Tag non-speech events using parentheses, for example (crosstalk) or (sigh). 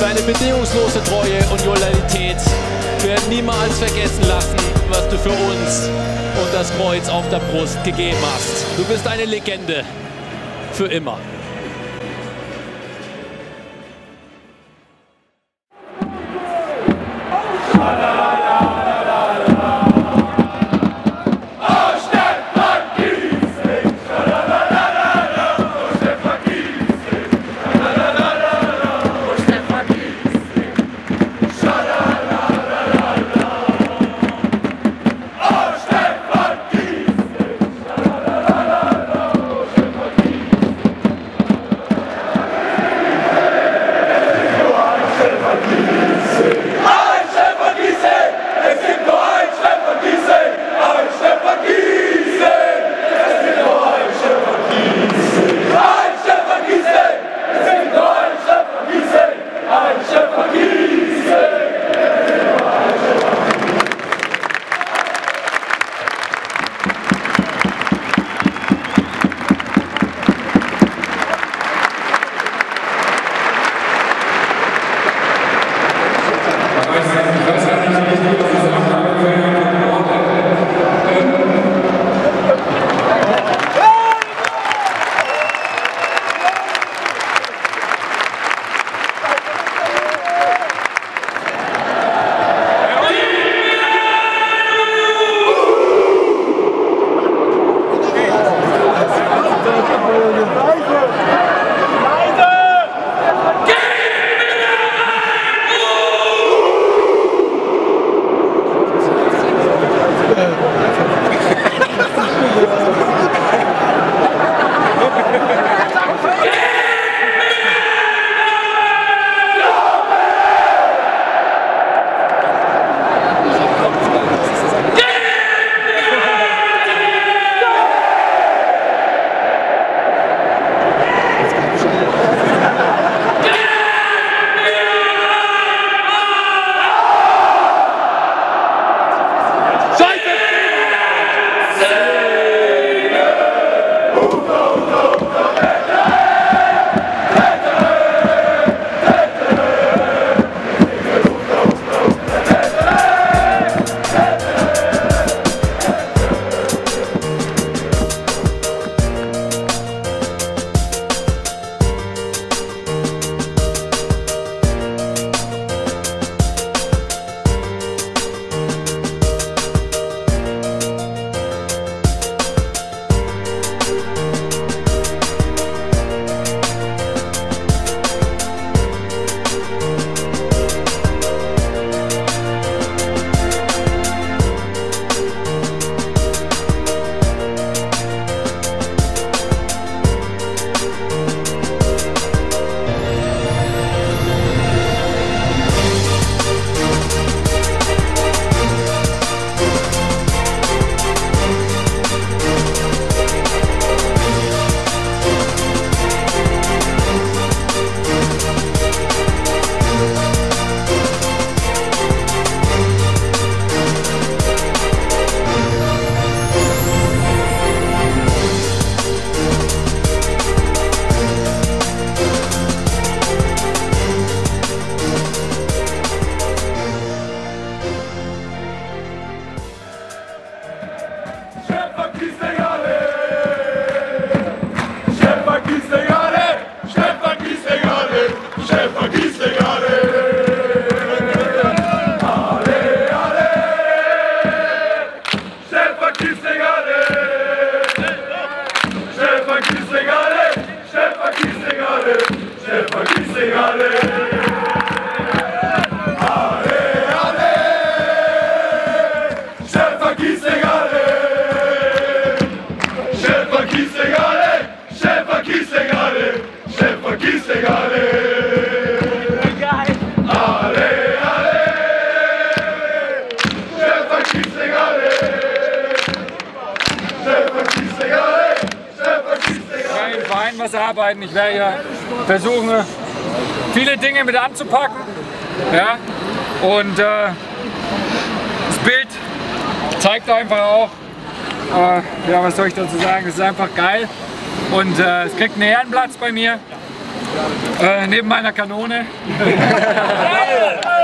Deine bedingungslose Treue und Loyalität werden niemals vergessen lassen, was du für uns und das Kreuz auf der Brust gegeben hast. Du bist eine Legende. Für immer. Was arbeiten. Ich werde hier versuchen, viele Dinge mit anzupacken. Ja? Und äh, das Bild zeigt einfach auch, äh, ja, was soll ich dazu sagen, es ist einfach geil. Und äh, es kriegt einen Ehrenplatz bei mir. Äh, neben meiner Kanone. (laughs)